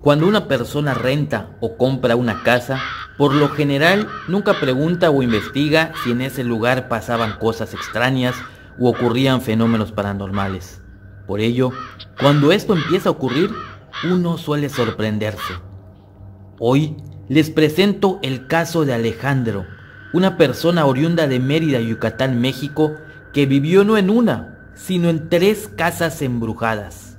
Cuando una persona renta o compra una casa, por lo general nunca pregunta o investiga si en ese lugar pasaban cosas extrañas o ocurrían fenómenos paranormales. Por ello, cuando esto empieza a ocurrir, uno suele sorprenderse. Hoy les presento el caso de Alejandro, una persona oriunda de Mérida, Yucatán, México, que vivió no en una, sino en tres casas embrujadas.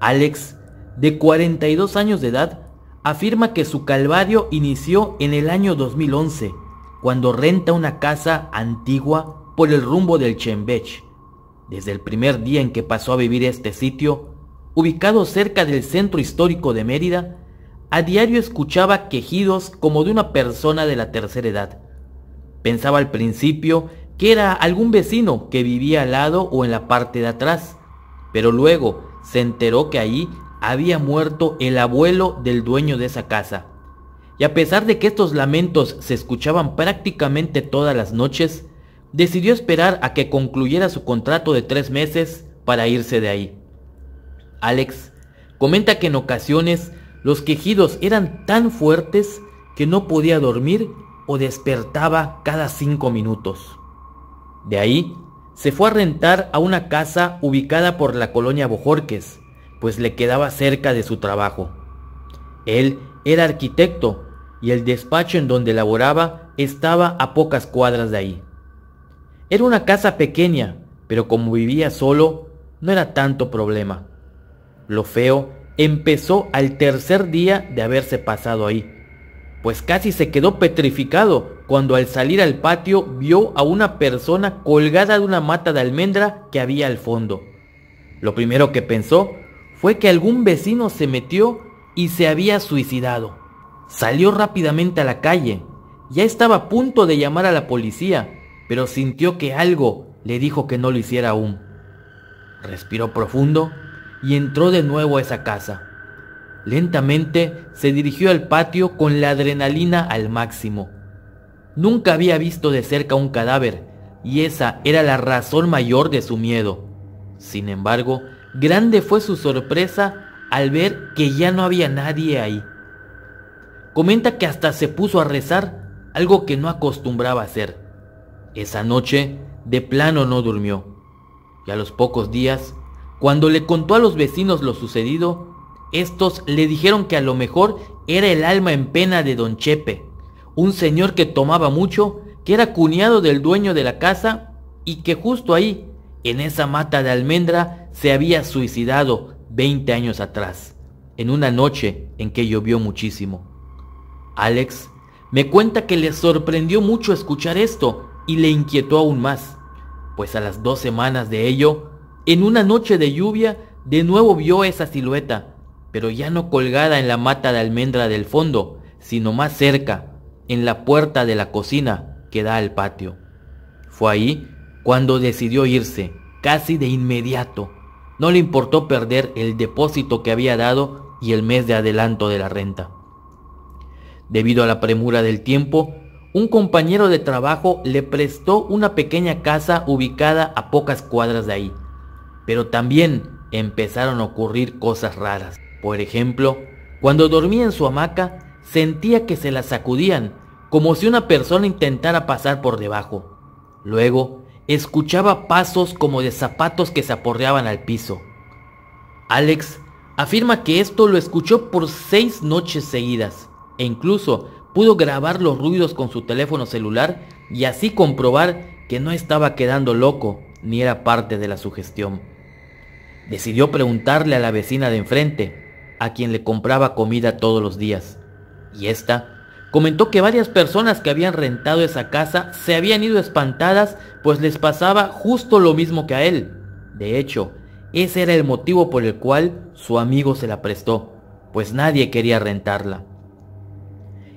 Alex de 42 años de edad, afirma que su calvario inició en el año 2011, cuando renta una casa antigua por el rumbo del Chembech. Desde el primer día en que pasó a vivir este sitio, ubicado cerca del centro histórico de Mérida, a diario escuchaba quejidos como de una persona de la tercera edad. Pensaba al principio que era algún vecino que vivía al lado o en la parte de atrás, pero luego se enteró que ahí había muerto el abuelo del dueño de esa casa. Y a pesar de que estos lamentos se escuchaban prácticamente todas las noches, decidió esperar a que concluyera su contrato de tres meses para irse de ahí. Alex comenta que en ocasiones los quejidos eran tan fuertes que no podía dormir o despertaba cada cinco minutos. De ahí se fue a rentar a una casa ubicada por la colonia Bojorques, pues le quedaba cerca de su trabajo. Él era arquitecto y el despacho en donde laboraba estaba a pocas cuadras de ahí. Era una casa pequeña, pero como vivía solo, no era tanto problema. Lo feo empezó al tercer día de haberse pasado ahí, pues casi se quedó petrificado cuando al salir al patio vio a una persona colgada de una mata de almendra que había al fondo. Lo primero que pensó fue que algún vecino se metió y se había suicidado. Salió rápidamente a la calle. Ya estaba a punto de llamar a la policía, pero sintió que algo le dijo que no lo hiciera aún. Respiró profundo y entró de nuevo a esa casa. Lentamente se dirigió al patio con la adrenalina al máximo. Nunca había visto de cerca un cadáver y esa era la razón mayor de su miedo. Sin embargo, Grande fue su sorpresa al ver que ya no había nadie ahí. Comenta que hasta se puso a rezar, algo que no acostumbraba hacer. Esa noche de plano no durmió. Y a los pocos días, cuando le contó a los vecinos lo sucedido, estos le dijeron que a lo mejor era el alma en pena de don Chepe, un señor que tomaba mucho, que era cuñado del dueño de la casa y que justo ahí, en esa mata de almendra se había suicidado 20 años atrás, en una noche en que llovió muchísimo. Alex me cuenta que le sorprendió mucho escuchar esto y le inquietó aún más, pues a las dos semanas de ello, en una noche de lluvia, de nuevo vio esa silueta, pero ya no colgada en la mata de almendra del fondo, sino más cerca, en la puerta de la cocina que da al patio. Fue ahí cuando decidió irse, casi de inmediato. No le importó perder el depósito que había dado y el mes de adelanto de la renta. Debido a la premura del tiempo, un compañero de trabajo le prestó una pequeña casa ubicada a pocas cuadras de ahí. Pero también empezaron a ocurrir cosas raras. Por ejemplo, cuando dormía en su hamaca, sentía que se la sacudían, como si una persona intentara pasar por debajo. Luego, escuchaba pasos como de zapatos que se aporreaban al piso. Alex afirma que esto lo escuchó por seis noches seguidas e incluso pudo grabar los ruidos con su teléfono celular y así comprobar que no estaba quedando loco ni era parte de la sugestión. Decidió preguntarle a la vecina de enfrente, a quien le compraba comida todos los días, y esta Comentó que varias personas que habían rentado esa casa se habían ido espantadas pues les pasaba justo lo mismo que a él. De hecho, ese era el motivo por el cual su amigo se la prestó, pues nadie quería rentarla.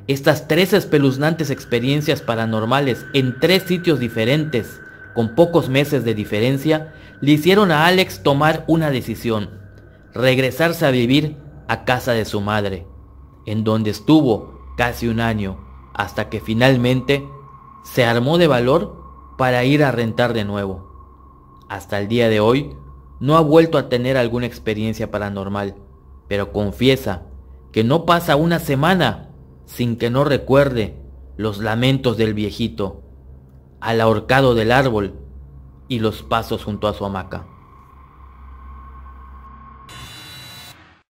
Estas tres espeluznantes experiencias paranormales en tres sitios diferentes, con pocos meses de diferencia, le hicieron a Alex tomar una decisión, regresarse a vivir a casa de su madre, en donde estuvo casi un año, hasta que finalmente se armó de valor para ir a rentar de nuevo. Hasta el día de hoy no ha vuelto a tener alguna experiencia paranormal, pero confiesa que no pasa una semana sin que no recuerde los lamentos del viejito, al ahorcado del árbol y los pasos junto a su hamaca.